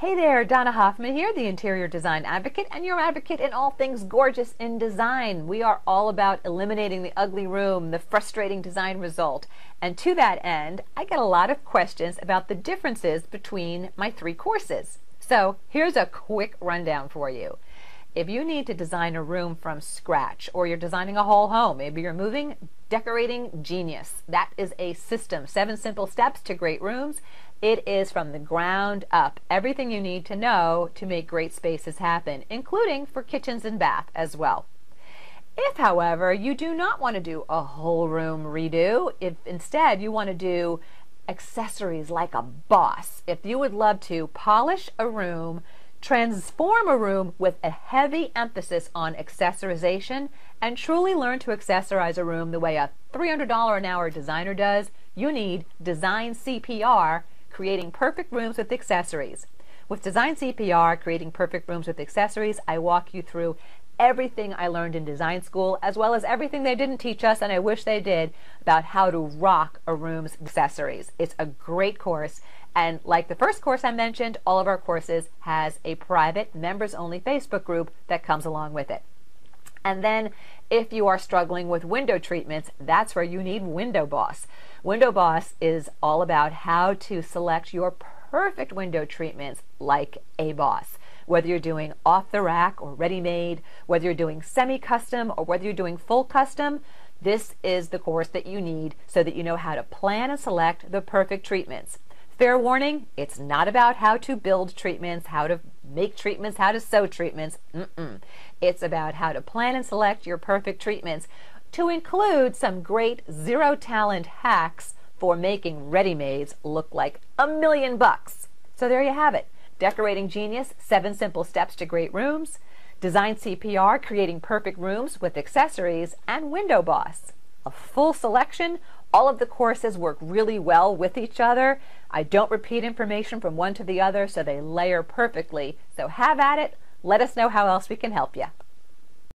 Hey there, Donna Hoffman here, the interior design advocate, and your advocate in all things gorgeous in design. We are all about eliminating the ugly room, the frustrating design result. And to that end, I get a lot of questions about the differences between my three courses. So here's a quick rundown for you. If you need to design a room from scratch or you're designing a whole home, maybe you're moving, decorating genius. That is a system. Seven simple steps to great rooms. It is from the ground up. Everything you need to know to make great spaces happen, including for kitchens and bath as well. If, however, you do not want to do a whole room redo, if instead you want to do accessories like a boss, if you would love to polish a room, transform a room with a heavy emphasis on accessorization, and truly learn to accessorize a room the way a $300 an hour designer does, you need Design CPR creating perfect rooms with accessories. With Design CPR, creating perfect rooms with accessories, I walk you through everything I learned in design school, as well as everything they didn't teach us, and I wish they did, about how to rock a room's accessories. It's a great course, and like the first course I mentioned, all of our courses has a private, members-only Facebook group that comes along with it. And then if you are struggling with window treatments, that's where you need Window Boss. Window Boss is all about how to select your perfect window treatments like a boss. Whether you're doing off the rack or ready made, whether you're doing semi custom or whether you're doing full custom, this is the course that you need so that you know how to plan and select the perfect treatments. Fair warning, it's not about how to build treatments, how to make treatments, how to sew treatments. Mm-mm. It's about how to plan and select your perfect treatments to include some great zero talent hacks for making ready-mades look like a million bucks. So there you have it. Decorating Genius, seven simple steps to great rooms, Design CPR, creating perfect rooms with accessories, and Window Boss. A full selection. All of the courses work really well with each other. I don't repeat information from one to the other, so they layer perfectly. So have at it. Let us know how else we can help you.